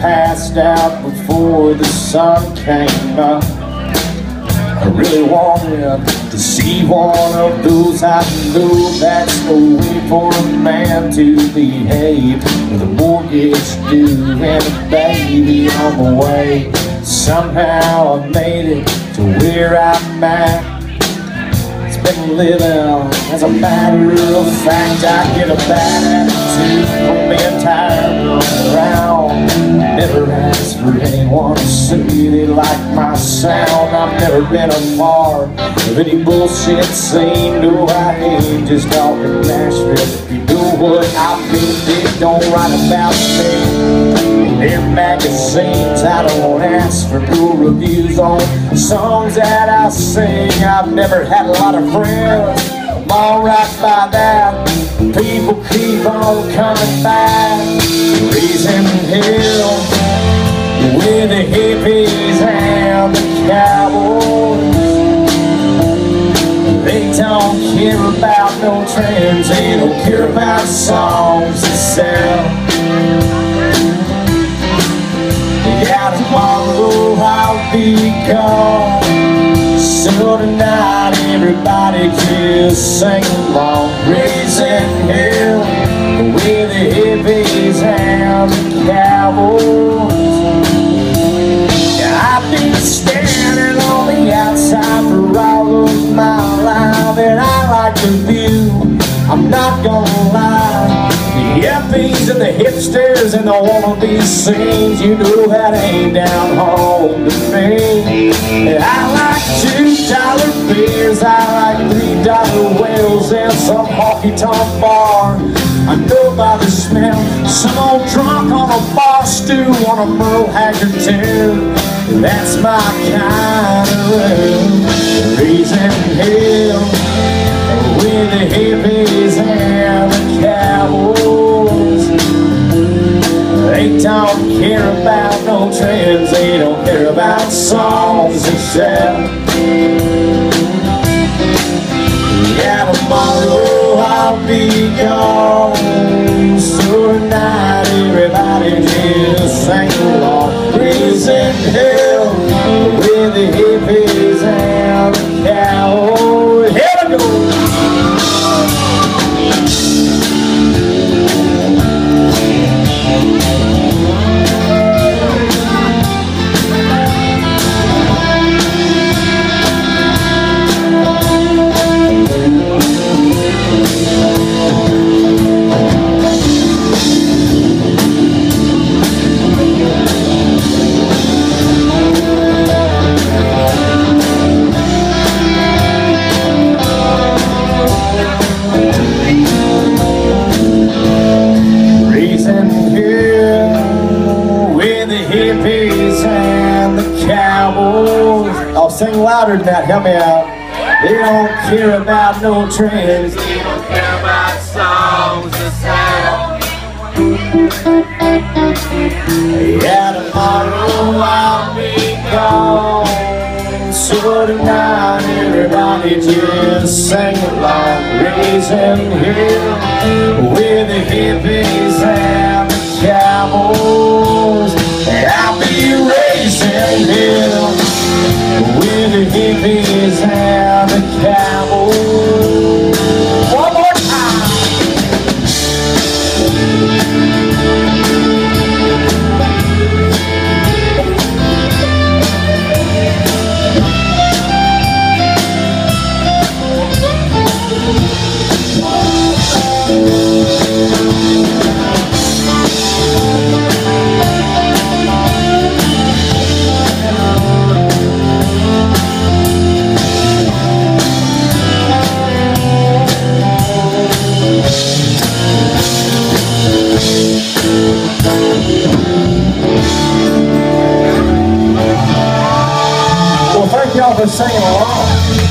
passed out before the sun came up. I really wanted to see one of those I know that's the way for a man to behave with a mortgage due and a baby on the way. Somehow I made it to where I'm at. It's been living as a matter of fact. I get a bad attitude from being tired around. Sound. I've never been a part of any bullshit scene. No, I ain't just talking Nashville. You know what I mean? They don't write about me. In magazines, I don't ask for cool reviews on songs that I sing. I've never had a lot of friends. I'm alright by that. People keep on coming back. Raising about no trends. They don't care about songs that sell. Yeah, tomorrow I'll be gone. So tonight everybody just sing along. Raising hell with the hippies and the cowboys. Yeah, I've been standing on the outside for all of my life, and I like the view. Not gonna lie. The yuppies and the hipsters and the wannabe scenes, you know that ain't down home to me. And I like two dollar beers, I like three dollar whales, and some honky tonk bar. I know by the smell, some old drunk on a bar stool on a Merle Haggard tune. That's my kind of room. Raising hell with the hippies no trends, they don't care about songs that sell. Yeah, tomorrow I'll be gone. And the cowboys. I'll sing louder than that, help me out. They don't care about no trends. They don't care about songs that Yeah, tomorrow I'll be gone. So tonight everybody just sing along. Raising hell with the hippies and the cowboys. For singing along.